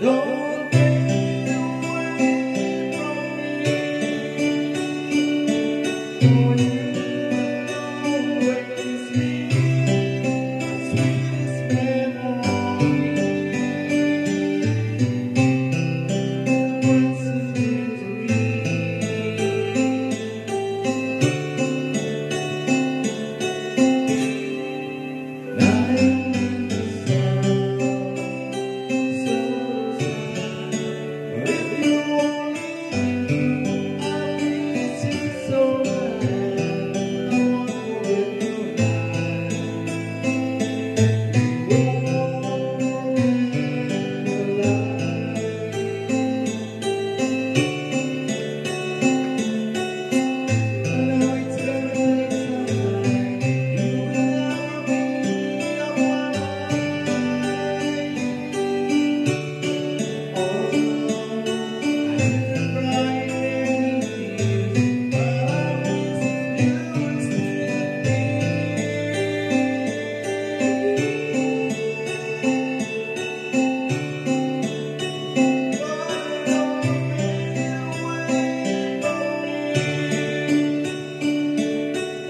Don't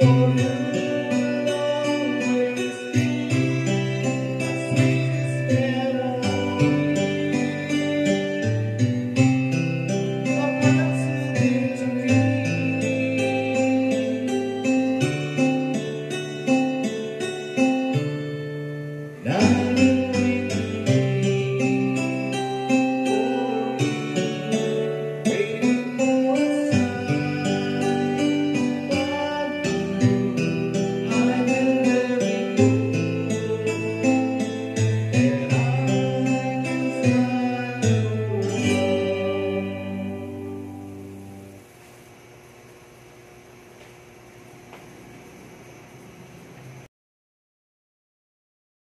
for you.